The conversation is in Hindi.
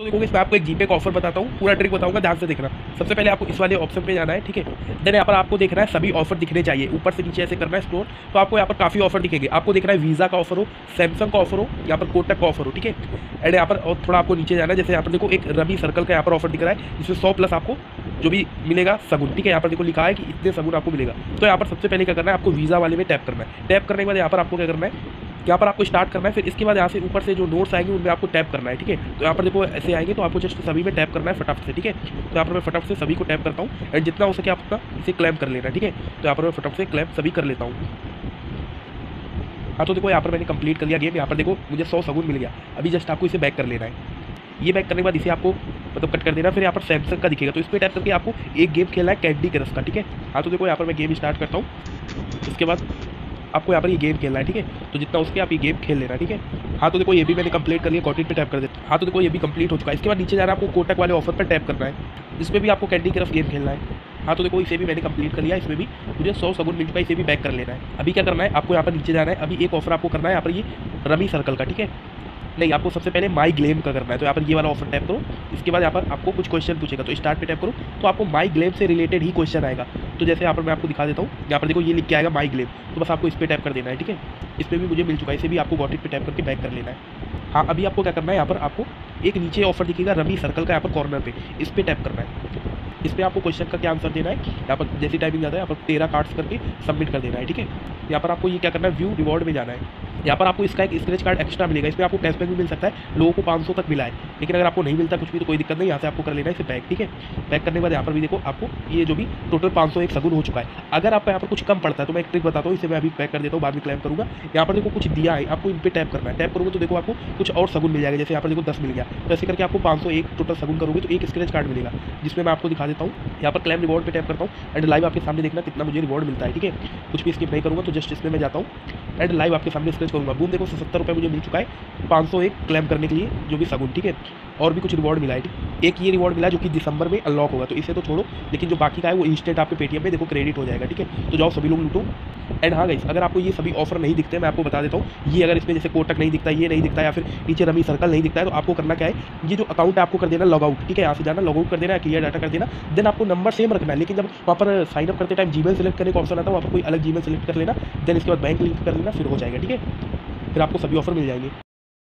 तो देखो इसमें आपको एक जीपे का ऑफ़र बताता हूँ। पूरा ट्रिक बताऊँगा, ध्यान से देखना। सबसे पहले आपको इस वाले ऑप्शन पे जाना है, ठीक है? देन यहाँ पर आपको देखना है, सभी ऑफ़र दिखने चाहिए। ऊपर से नीचे ऐसे करना है स्टोर तो आपको यहाँ पर काफ़ी ऑफ़र दिखेंगे। आपको देखना है वीज़ा का ऑफ़र हो सैमसंग का ऑफ़र हो, यहाँ पर कोटक का ऑफ़र हो, ठीक है? एंड यहाँ पर और थोड़ा आपको नीचे जाना है, जैसे यहाँ पर देखो, एक रवि सर्कल का यहाँ पर ऑफ़र दिख रहा है, जिसमें सौ प्लस आपको जो भी मिलेगा, सगुन, ठीक है? यहाँ पर देखो लिखा है कि इतने सगुन आपको मिलेगा। तो यहाँ पर सबसे पहले क्या करना है, आपको वीज़ा वाले में टैप करना है। टैप करने के बाद यहाँ पर आपको क्या करना है यहाँ पर आपको स्टार्ट करना है, फिर इसके बाद यहाँ से ऊपर से जो नोट्स आएँगे, उनमें आपको टैप करना है, ठीक है? तो यहाँ पर देखो, ऐसे आएँगे तो आपको जस्ट सभी में टैप करना है फटाफट से, ठीक है? तो यहाँ पर मैं फटाफट से सभी को टैप करता हूँ एंड जितना हो सके आप अपना इसे क्लैम कर लेना, ठीक है? तो यहाँ पर मैं फटाफट से क्लैम सभी कर लेता हूँ। हाँ तो देखो, यहाँ पर मैंने कंप्लीट कर लिया गेम यहाँ पर देखो, मुझे सौ सगुन मिल गया। अभी जस्ट आपको इसे बैक कर लेना है। ये बैक करने के बाद इसे आपको मतलब कट कर देना, फिर यहाँ पर सैमसंग का दिखेगा। तो इस पर टैप करके आपको एक गेम खेलना है कैंडी क्रश का, ठीक है? हाँ तो देखो, यहाँ पर मैं गेम स्टार्ट करता हूँ। इसके बाद आपको यहाँ पर ये गेम खेलना है, ठीक है? तो जितना उसके आप ये गेम खेल लेना, ठीक है? हाँ तो देखो, ये भी मैंने कंप्लीट कर लिया कॉटेट पर टैप कर देता हाँ तो देखो, ये भी कंप्लीट हो चुका है। इसके बाद नीचे जाना आपको कोटक वाले ऑफ़र पर टैप करना है। इसमें भी आपको कैंडी क्रफ गेम खेलना है। हाँ तो देखो, इसे भी मैंने कंप्लीट कर लिया। इसमें भी मुझे सौ सगुन मिल चुका है, इसे भी बैक कर लेना है। अभी क्या करना है, आपको यहाँ पर नीचे जाना है। अभी एक ऑफ़र आपको करना है, यहाँ पर ये रमी सर्कल का, ठीक है? नहीं, आपको सबसे पहले माई ग्लेम का करना है। तो यहाँ पर ये वाला ऑफ़र टाइप करो, इसके बाद यहाँ पर आपको कुछ क्वेश्चन पूछेगा। तो स्टार्ट पे टैप करो तो आपको माई ग्लेम से रिलेटेड ही क्वेश्चन आएगा। तो जैसे यहाँ पर मैं आपको दिखा देता हूँ, यहाँ पर देखो ये लिख के आएगा माई ग्लेम तो बस आपको इस पर टैप कर देना है, ठीक है? इस पर भी मुझे मिल चुका है, इसे भी आपको गॉटिट पर टैप करके बैक कर लेना है। हाँ अभी आपको क्या करना है, यहाँ पर आपको एक नीचे ऑफ़र दिखेगा रमी सर्कल का यहाँ पर कॉर्नर पे। इस पर टैप करना है। इस पर आपको क्वेश्चन का क्या आंसर देना है? यहाँ पर जैसी टाइपिंग जाता है, यहाँ पर तेरह कार्ड्स करके सबमिट कर देना है, ठीक है? यहाँ पर आपको ये क्या करना है व्यू रिवॉर्ड में जाना है। यहाँ पर आपको इसका एक स्क्रेच कार्ड एक्स्ट्रा मिलेगा इसमें आपको कैशबैक भी मिल सकता है, लोगों को 500 तक मिला है, लेकिन अगर आपको नहीं मिलता कुछ भी तो कोई दिक्कत नहीं, यहाँ से आपको कर लेना है इसे पैक, ठीक है? पैक करने के बाद यहाँ पर भी देखो, आपको ये जो भी टोटल पाँच एक सगुन हो चुका है। अगर आपका यहाँ पर कुछ कम पड़ता है तो मैं एक ट्रिक बताता हूँ, इसे मैं अभी पैक कर देता हूँ, बाद में क्लेम करूँगा। यहाँ पर देखो कुछ दिया है, आपको इन पर टैप करना है। टैप करोगे तो देखो आपको कुछ और सगुन मिल जाएगा, जैसे यहाँ पर देखो दस मिल गया। तो ऐसे करके आपको पाँच टोटल सगुन करोगे तो एक स्क्रेच कार्ड मिलेगा, जिसमें मैं आपको दिखा देता हूँ। यहाँ पर क्लेम रिवॉर्ड पर टैप करता हूँ एंड लाइव आपके सामने देखना कितना मुझे रिवॉर्ड मिलता है, ठीक है? कुछ भी स्किप नहीं करूँगा तो जस्ट इसमें मैं जाता हूँ। एंड लाइव आपके सामने स्क्रेच करूँगा। बूम देखो सत्तर रुपये मुझे मिल चुका है। पाँच सौ एक क्लेम करने के लिए, जो भी सगुन, ठीक है? और भी कुछ रिवॉर्ड मिला है एक ये रिवॉर्ड मिला जो कि दिसंबर में अनलॉक होगा तो इसे तो छोड़ो, लेकिन जो बाकी का है वो इंस्टेंट आपके पेटीएम में देखो क्रेडिट हो जाएगा, ठीक है? तो जाओ सभी लोग लूटो। एंड हाँ गाइस अगर आपको ये सभी ऑफ़र नहीं दिखते, मैं आपको बता देता हूँ, ये अगर इसमें जैसे कोटक नहीं दिखता, ये नहीं दिखता, या फिर नीचे रमी सर्कल नहीं दिखता है तो आपको करना क्या है, ये जो अकाउंट है आपको कर देना लॉगआउट ठीक है? यहाँ से जाना लॉगआउट कर देना क्लियर डाटा कर देना देन आपको नंबर सेम रखना है, लेकिन जब वहाँ पर साइन अप करते टाइम जीमेल सेलेक्ट करने का ऑप्शन आता है, वहाँ पर कोई अलग जीमेल सेलेक्ट कर लेना देन इसके बाद बैंक लिंक कर लेना, फिर हो जाएगा, ठीक है? फिर आपको सभी ऑफ़र मिल जाएँगे।